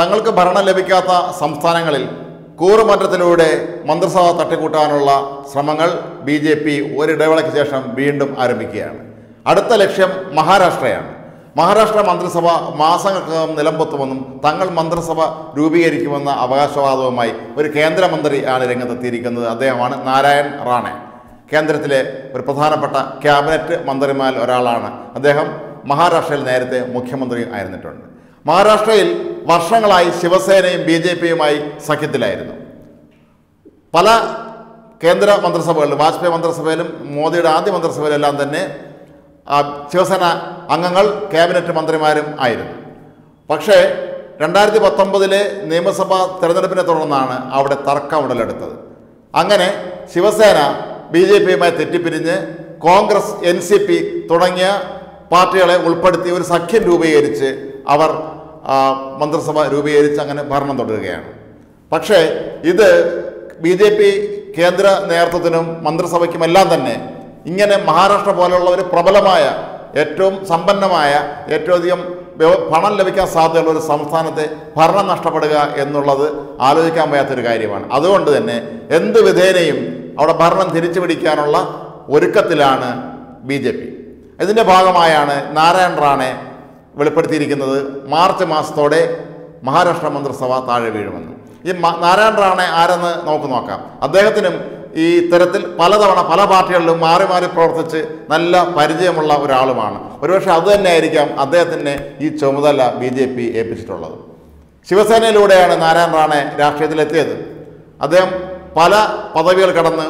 തങ്ങൾക്ക് ഭരണം ലഭിക്കാത്ത സംസ്ഥാനങ്ങളിൽ കൂറുമാറ്റത്തിലൂടെ മന്ത്രിസഭ തട്ടിക്കൂട്ടാനുള്ള ശ്രമങ്ങൾ ബി ജെ പി ഒരിടവേളയ്ക്ക് ശേഷം വീണ്ടും ആരംഭിക്കുകയാണ്. അടുത്ത ലക്ഷ്യം മഹാരാഷ്ട്രയാണ്. മഹാരാഷ്ട്ര മന്ത്രിസഭ മാസങ്ങൾക്കകം നിലംപൊത്തുമെന്നും തങ്ങൾ മന്ത്രിസഭ രൂപീകരിക്കുമെന്ന അവകാശവാദവുമായി ഒരു കേന്ദ്രമന്ത്രി ആണ് രംഗത്തെത്തിയിരിക്കുന്നത്. അദ്ദേഹമാണ് നാരായൺ റാണെ. കേന്ദ്രത്തിലെ ഒരു പ്രധാനപ്പെട്ട ക്യാബിനറ്റ് മന്ത്രിമാരിൽ ഒരാളാണ്. അദ്ദേഹം മഹാരാഷ്ട്രയിൽ നേരത്തെ മുഖ്യമന്ത്രി ആയിരുന്നിട്ടുണ്ട്. മഹാരാഷ്ട്രയിൽ വർഷങ്ങളായി ശിവസേനയും ബി ജെ പിയുമായി സഖ്യത്തിലായിരുന്നു. പല കേന്ദ്ര മന്ത്രിസഭകളിലും വാജ്പേയി മന്ത്രിസഭയിലും മോദിയുടെ ആദ്യ മന്ത്രിസഭയിലെല്ലാം തന്നെ ശിവസേന അംഗങ്ങൾ ക്യാബിനറ്റ് മന്ത്രിമാരും ആയിരുന്നു. പക്ഷേ രണ്ടായിരത്തി പത്തൊമ്പതിലെ നിയമസഭാ തെരഞ്ഞെടുപ്പിനെ തുടർന്നാണ് അവിടെ തർക്കം ഉടലെടുത്തത്. അങ്ങനെ ശിവസേന ബി ജെ പിയുമായി തെറ്റിപ്പിരിഞ്ഞ് കോൺഗ്രസ് എൻ സി പി തുടങ്ങിയ പാർട്ടികളെ ഉൾപ്പെടുത്തി ഒരു സഖ്യം രൂപീകരിച്ച് അവർ മന്ത്രിസഭ രൂപീകരിച്ച് അങ്ങനെ ഭരണം തുടരുകയാണ്. പക്ഷേ ഇത് ബി ജെ പി കേന്ദ്ര നേതൃത്വത്തിനും മന്ത്രിസഭയ്ക്കുമെല്ലാം തന്നെ ഇങ്ങനെ മഹാരാഷ്ട്ര പോലെയുള്ള ഒരു പ്രബലമായ ഏറ്റവും സമ്പന്നമായ ഏറ്റവും അധികം പണം ലഭിക്കാൻ സാധ്യതയുള്ള ഒരു സംസ്ഥാനത്തെ ഭരണം നഷ്ടപ്പെടുക എന്നുള്ളത് ആലോചിക്കാൻ വയ്യാത്തൊരു കാര്യമാണ്. അതുകൊണ്ട് തന്നെ എന്ത് വിധേനയും അവിടെ ഭരണം തിരിച്ചു പിടിക്കാനുള്ള ഒരുക്കത്തിലാണ് ബി ജെ പി. ഇതിന്റെ ഭാഗമായാണ് നാരായൺ റാണെ വെളിപ്പെടുത്തിയിരിക്കുന്നത് മാർച്ച് മാസത്തോടെ മഹാരാഷ്ട്ര മന്ത്രിസഭ താഴെ വീഴുമെന്ന്. ഈ നാരായണ റാണെ ആരെന്ന് നമുക്ക് നോക്കാം. അദ്ദേഹത്തിനും ഈ ഇത്തരത്തിൽ പലതവണ പല പാർട്ടികളിലും മാറി മാറി പ്രവർത്തിച്ച് നല്ല പരിചയമുള്ള ഒരാളുമാണ്. ഒരുപക്ഷെ അത് തന്നെയായിരിക്കാം അദ്ദേഹത്തിന് ഈ ചുമതല ബി ജെ പി ഏൽപ്പിച്ചിട്ടുള്ളത്. ശിവസേനയിലൂടെയാണ് നാരായണ റാണെ രാഷ്ട്രീയത്തിലെത്തിയത്. അദ്ദേഹം പല പദവികൾ കടന്ന്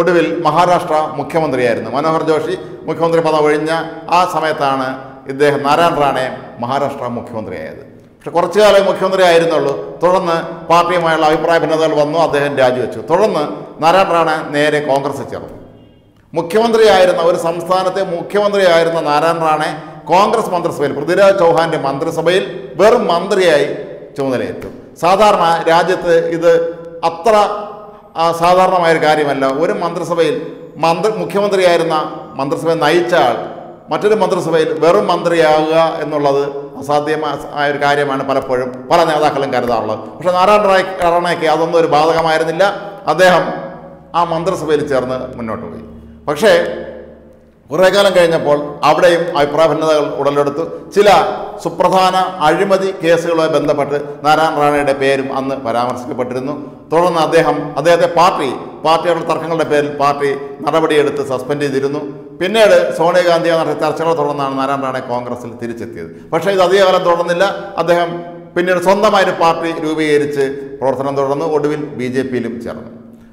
ഒടുവിൽ മഹാരാഷ്ട്ര മുഖ്യമന്ത്രിയായിരുന്നു. മനോഹർ ജോഷി മുഖ്യമന്ത്രി പദം ഒഴിഞ്ഞ ആ സമയത്താണ് ഇദ്ദേഹം നാരായണ റാണെ മഹാരാഷ്ട്ര മുഖ്യമന്ത്രിയായത്. പക്ഷെ കുറച്ചു കാലം മുഖ്യമന്ത്രി ആയിരുന്നുള്ളൂ. തുടർന്ന് പാർട്ടിയുമായുള്ള അഭിപ്രായ ഭിന്നതകൾ വന്നു അദ്ദേഹം രാജിവെച്ചു. തുടർന്ന് നാരായണ റാണെ നേരെ കോൺഗ്രസ് ചേർന്നു. മുഖ്യമന്ത്രിയായിരുന്ന ഒരു സംസ്ഥാനത്തെ മുഖ്യമന്ത്രിയായിരുന്ന നാരായണ റാണെ കോൺഗ്രസ് മന്ത്രിസഭയിൽ പൃഥ്വിരാജ് ചൗഹാന്റെ മന്ത്രിസഭയിൽ വെറും മന്ത്രിയായി ചുമതലയേറ്റു. സാധാരണ രാജ്യത്ത് ഇത് അത്ര സാധാരണമായ സാധാരണമായൊരു കാര്യമല്ല. ഒരു മന്ത്രിസഭയിൽ മന്ത്രി മുഖ്യമന്ത്രിയായിരുന്ന മന്ത്രിസഭയെ നയിച്ച ആൾ മറ്റൊരു മന്ത്രിസഭയിൽ വെറും മന്ത്രിയാകുക എന്നുള്ളത് അസാധ്യമായ ഒരു കാര്യമാണ് പലപ്പോഴും പല നേതാക്കളും കരുതാറുള്ളത്. പക്ഷേ നാരായണ റായ് റാണയ്ക്ക് അതൊന്നും ഒരു ബാധകമായിരുന്നില്ല. അദ്ദേഹം ആ മന്ത്രിസഭയിൽ ചേർന്ന് മുന്നോട്ട് പോയി. പക്ഷേ കുറേ കാലം കഴിഞ്ഞപ്പോൾ അവിടെയും അഭിപ്രായ ഭിന്നതകൾ ഉടലെടുത്തു. ചില സുപ്രധാന അഴിമതി കേസുകളുമായി ബന്ധപ്പെട്ട് നാരായണ റാണയുടെ പേരും അന്ന് പരാമർശിക്കപ്പെട്ടിരുന്നു. തുടർന്ന് അദ്ദേഹം അദ്ദേഹത്തെ പാർട്ടി പാർട്ടിയുടെ തർക്കങ്ങളുടെ പേരിൽ പാർട്ടി നടപടിയെടുത്ത് സസ്പെൻഡ് ചെയ്തിരുന്നു. പിന്നീട് സോണിയാഗാന്ധിയെ നടത്തിയ ചർച്ചകളെ തുടർന്നാണ് നാരായണ റാണെ കോൺഗ്രസിൽ തിരിച്ചെത്തിയത്. പക്ഷേ ഇത് അധികകാലം തുടർന്നില്ല. അദ്ദേഹം പിന്നീട് സ്വന്തമായൊരു പാർട്ടി രൂപീകരിച്ച് പ്രവർത്തനം തുടർന്നു ഒടുവിൽ ബി ജെ പിയിലും ചേർന്നു.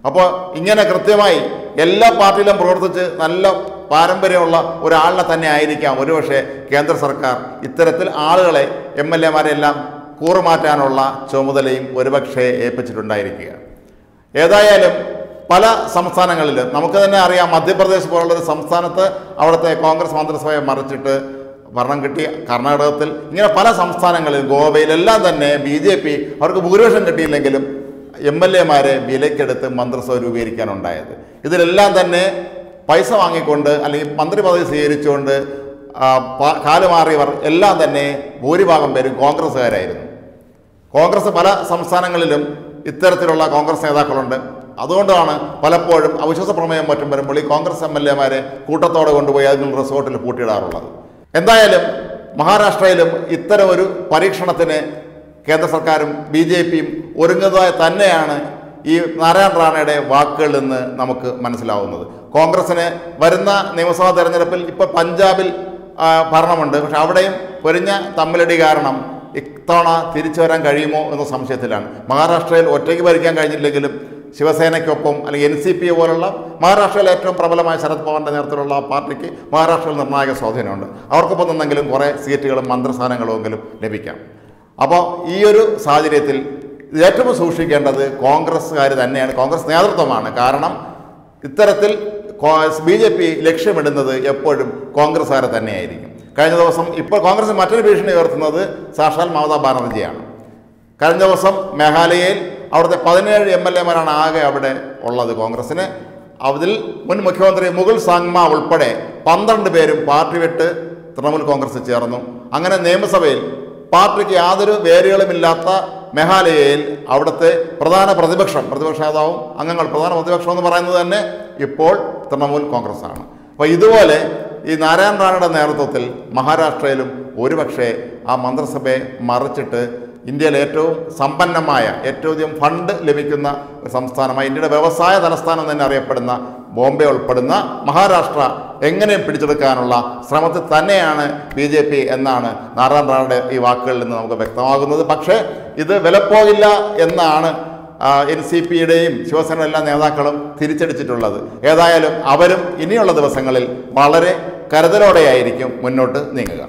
അപ്പോൾ ഇങ്ങനെ കൃത്യമായി എല്ലാ പാർട്ടിയിലും പ്രവർത്തിച്ച് നല്ല പാരമ്പര്യമുള്ള ഒരാളിനെ തന്നെ ആയിരിക്കാം. ഒരുപക്ഷെ കേന്ദ്ര സർക്കാർ ഇത്തരത്തിൽ ആളുകളെ എം എൽ എമാരെ എല്ലാം കൂറുമാറ്റാനുള്ള ചുമതലയും ഒരുപക്ഷെ ഏൽപ്പിച്ചിട്ടുണ്ടായിരിക്കുക ഏതായാലും പല സംസ്ഥാനങ്ങളിൽ നമുക്ക് തന്നെ അറിയാം മധ്യപ്രദേശ് പോലുള്ള ഒരു സംസ്ഥാനത്ത് അവിടുത്തെ കോൺഗ്രസ് മന്ത്രിസഭയെ മറിച്ചിട്ട് ഭരണം കിട്ടി. കർണാടകത്തിൽ ഇങ്ങനെ പല സംസ്ഥാനങ്ങളിൽ ഗോവയിലെല്ലാം തന്നെ ബി ജെ പി അവർക്ക് ഭൂരിപക്ഷം കിട്ടിയില്ലെങ്കിലും എം എൽ എമാരെ വിലക്കെടുത്ത് മന്ത്രിസഭ രൂപീകരിക്കാനുണ്ടായത്. ഇതിലെല്ലാം തന്നെ പൈസ വാങ്ങിക്കൊണ്ട് അല്ലെങ്കിൽ മന്ത്രി പദവി സ്വീകരിച്ചുകൊണ്ട് കാലുമാറിയവർ എല്ലാം തന്നെ ഭൂരിഭാഗം പേരും കോൺഗ്രസ്സുകാരായിരുന്നു. കോൺഗ്രസ് പല സംസ്ഥാനങ്ങളിലും ഇത്തരത്തിലുള്ള കോൺഗ്രസ് നേതാക്കളുണ്ട്. അതുകൊണ്ടാണ് പലപ്പോഴും അവിശ്വാസ പ്രമേയം മറ്റും വരുമ്പോൾ ഈ കോൺഗ്രസ് എം എൽ എമാരെ കൂട്ടത്തോടെ കൊണ്ടുപോയി അതിനുള്ള റിസോർട്ടിൽ പൂട്ടിയിടാറുള്ളത്. എന്തായാലും മഹാരാഷ്ട്രയിലും ഇത്തരം ഒരു പരീക്ഷണത്തിന് കേന്ദ്ര സർക്കാരും ബി ജെ പിയും ഒരുങ്ങുന്നതായി തന്നെയാണ് ഈ നാരായണ റാണയുടെ വാക്കുകളിൽ നിന്ന് നമുക്ക് മനസ്സിലാവുന്നത്. കോൺഗ്രസിന് വരുന്ന നിയമസഭാ തെരഞ്ഞെടുപ്പിൽ ഇപ്പോൾ പഞ്ചാബിൽ ഭരണമുണ്ട്. പക്ഷെ അവിടെയും പൊരിഞ്ഞ തമ്മിലടി കാരണം ഇത്തവണ തിരിച്ചു വരാൻ കഴിയുമോ എന്ന സംശയത്തിലാണ്. മഹാരാഷ്ട്രയിൽ ഒറ്റയ്ക്ക് ഭരിക്കാൻ കഴിഞ്ഞില്ലെങ്കിലും ശിവസേനയ്ക്കൊപ്പം അല്ലെങ്കിൽ എൻ സി പി പോലുള്ള മഹാരാഷ്ട്രയിലെ ഏറ്റവും പ്രബലമായ ശരത് പവാറിന്റെ നേതൃത്വത്തിലുള്ള പാർട്ടിക്ക് മഹാരാഷ്ട്രയിൽ നിർണായക സ്വാധീനമുണ്ട്. അവർക്കൊപ്പം നിന്നെങ്കിലും കുറേ സീറ്റുകളും മന്ത്രിസ്ഥാനങ്ങളുമെങ്കിലും ലഭിക്കാം. അപ്പോൾ ഈ ഒരു സാഹചര്യത്തിൽ ഏറ്റവും സൂക്ഷിക്കേണ്ടത് കോൺഗ്രസ്സുകാർ തന്നെയാണ്. കോൺഗ്രസ് നേതൃത്വമാണ്. കാരണം ഇത്തരത്തിൽ ബി ജെ പി ലക്ഷ്യമിടുന്നത് എപ്പോഴും കോൺഗ്രസ്സുകാരെ തന്നെയായിരിക്കും. കഴിഞ്ഞ ദിവസം ഇപ്പോൾ കോൺഗ്രസ് മറ്റൊരു ഭീഷണി ഉയർത്തുന്നത് സാക്ഷാൽ മമതാ ബാനർജിയാണ്. കഴിഞ്ഞ ദിവസം മേഘാലയയിൽ അവിടുത്തെ പതിനേഴ് എം എൽ എമാരാണ് ആകെ അവിടെ ഉള്ളത് കോൺഗ്രസ്സിന്. അതിൽ മുൻ മുഖ്യമന്ത്രി മുകുൾ സാങ്മ ഉൾപ്പെടെ പന്ത്രണ്ട് പേരും പാർട്ടി വിട്ട് തൃണമൂൽ കോൺഗ്രസ് ചേർന്നു. അങ്ങനെ നിയമസഭയിൽ പാർട്ടിക്ക് യാതൊരു വേരുകളുമില്ലാത്ത മേഘാലയയിൽ അവിടുത്തെ പ്രധാന പ്രതിപക്ഷം പ്രതിപക്ഷ നേതാവും അംഗങ്ങൾ പ്രധാന പ്രതിപക്ഷം എന്ന് പറയുന്നത് തന്നെ ഇപ്പോൾ തൃണമൂൽ കോൺഗ്രസ് ആണ് അപ്പോൾ ഇതുപോലെ ഈ നാരായണ റാണയുടെ നേതൃത്വത്തിൽ മഹാരാഷ്ട്രയിലും ഒരുപക്ഷെ ആ മന്ത്രിസഭയെ മറിച്ചിട്ട് ഇന്ത്യയിലെ ഏറ്റവും സമ്പന്നമായ ഏറ്റവും അധികം ഫണ്ട് ലഭിക്കുന്ന സംസ്ഥാനമായി ഇന്ത്യയുടെ വ്യവസായ തലസ്ഥാനം തന്നെ അറിയപ്പെടുന്ന ബോംബെ ഉൾപ്പെടുന്ന മഹാരാഷ്ട്ര എങ്ങനെ പിടിച്ചെടുക്കാനുള്ള ശ്രമത്തിൽ തന്നെയാണ് ബി ജെ പി എന്നാണ് നാരായണ റാണയുടെ ഈ വാക്കുകളിൽ നിന്ന് നമുക്ക് വ്യക്തമാകുന്നത്. പക്ഷേ ഇത് വിലപ്പോകില്ല എന്നാണ് എൻ സി പിയുടെയും ശിവസേന എല്ലാ നേതാക്കളും തിരിച്ചടിച്ചിട്ടുള്ളത്. ഏതായാലും അവരും ഇനിയുള്ള ദിവസങ്ങളിൽ വളരെ കരുതലോടെയായിരിക്കും മുന്നോട്ട് നീങ്ങുക.